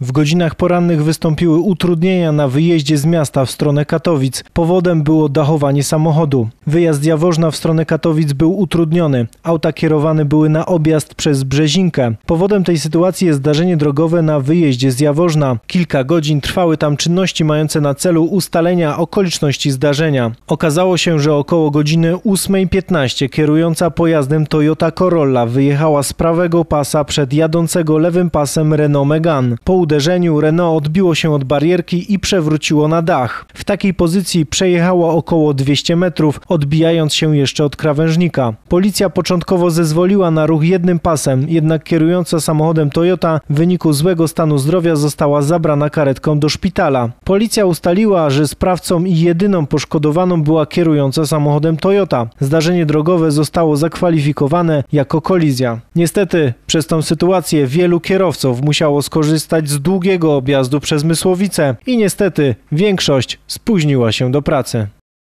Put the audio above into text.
W godzinach porannych wystąpiły utrudnienia na wyjeździe z miasta w stronę Katowic. Powodem było dachowanie samochodu. Wyjazd z Jaworzna w stronę Katowic był utrudniony. Auta kierowane były na objazd przez Brzezinkę. Powodem tej sytuacji jest zdarzenie drogowe na wyjeździe z Jaworzna. Kilka godzin trwały tam czynności mające na celu ustalenia okoliczności zdarzenia. Okazało się, że około godziny 8.15 kierująca pojazdem Toyota Corolla wyjechała z prawego pasa przed jadącego lewym pasem Renault Megane. Po uderzeniu Renault odbiło się od barierki i przewróciło na dach. W takiej pozycji przejechało około 200 metrów, odbijając się jeszcze od krawężnika. Policja początkowo zezwoliła na ruch jednym pasem, jednak kierująca samochodem Toyota w wyniku złego stanu zdrowia została zabrana karetką do szpitala. Policja ustaliła, że sprawcą i jedyną poszkodowaną była kierująca samochodem Toyota. Zdarzenie drogowe zostało zakwalifikowane jako kolizja. Niestety przez tą sytuację wielu kierowców musiało skorzystać z długiego objazdu przez Mysłowice i niestety większość spóźniła się do pracy.